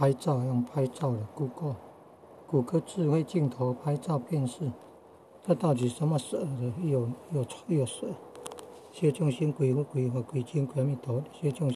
拍照用拍照的 Google，谷歌智慧镜头拍照辨识，这到底什么色的？有有有色，谢仲先鬼鬼鬼鬼精鬼阿弥陀，谢仲。